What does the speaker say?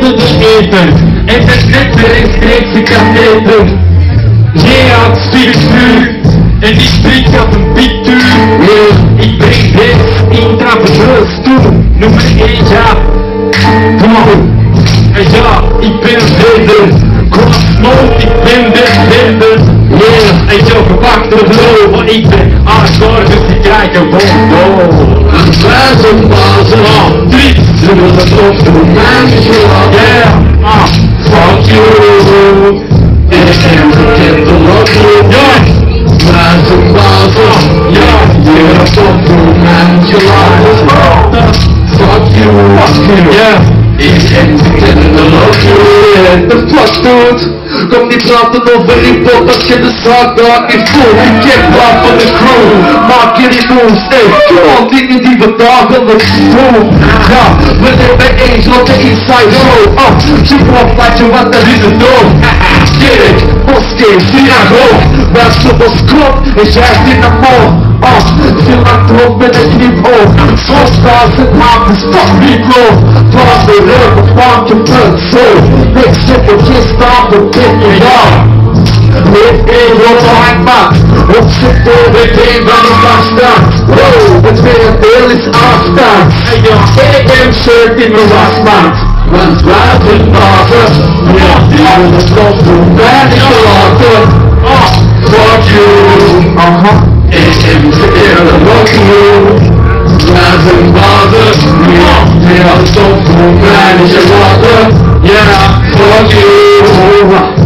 wilde de. En ze zette rechtstreeks katheter. Jij had stuur en die spreekt op een bituur. Yeah. Ik breng deze intraveneus toe. Nummer 1, ja. Kom op. En ja, ik ben verder. Kom smoke, ik ben de verder. Yeah. En zo gepakt de blow, want ik ben hardcore, dus ik krijg een. De mensje laten. Yeah. Ah, Fuck you. Ik ben bekend de lokje. ja. Wijze bazen, Ja. je hebt op de mensje laten. Fuck you. Yeah. Ik ben bekend de lokje. De fuck dude. Kom niet praten over die pot als je de zaak daar niet voelt. Ik heb wat van de crew, maak je niet moe. Gewoon dingen die we dagelijks doen. Ja, we eens op de inside show. Oh, je wordt laat je wat er is het door. Get it, moskee, synagoog. Waar ze ons klopt, is juist in de mol. Oh, veel lang klopt met een knipoog. Zo staan ze maakt de stad niet loop. Pas de rug op want je punt zo. Ik zit op je staan, de pit in jou. Leef in wat hangmaat. Op zit door de game van de afstand. Wow, het tweede deel is afstand. Satan the last osmat. When driving process, yeah, I was close to radical author. Fuck you. Uh-huh. And together, fuck you. Driving bothers, yeah, they are so cool, man, it's your Yeah, fuck you.